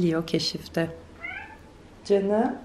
Leo keşifte. Canım.